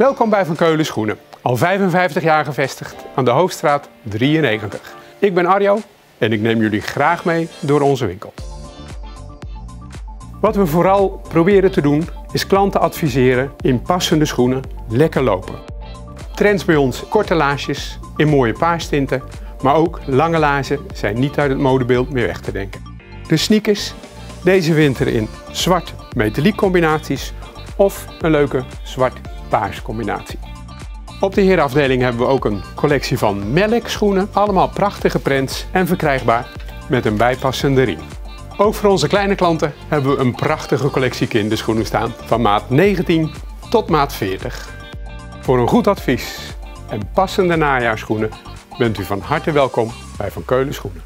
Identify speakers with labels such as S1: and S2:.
S1: Welkom bij Van Keulen Schoenen. Al 55 jaar gevestigd aan de Hoofdstraat 93. Ik ben Arjo en ik neem jullie graag mee door onze winkel. Wat we vooral proberen te doen is klanten adviseren in passende schoenen lekker lopen. Trends bij ons korte laarsjes in mooie paarstinten, maar ook lange laarzen zijn niet uit het modebeeld meer weg te denken. De sneakers deze winter in zwart metaliek combinaties of een leuke zwart-paars combinatie. Op de herenafdeling hebben we ook een collectie van Melk schoenen, allemaal prachtige prints en verkrijgbaar met een bijpassende riem. Ook voor onze kleine klanten hebben we een prachtige collectie kinderschoenen staan van maat 19 tot maat 40. Voor een goed advies en passende najaarschoenen bent u van harte welkom bij Van Keulen Schoenen.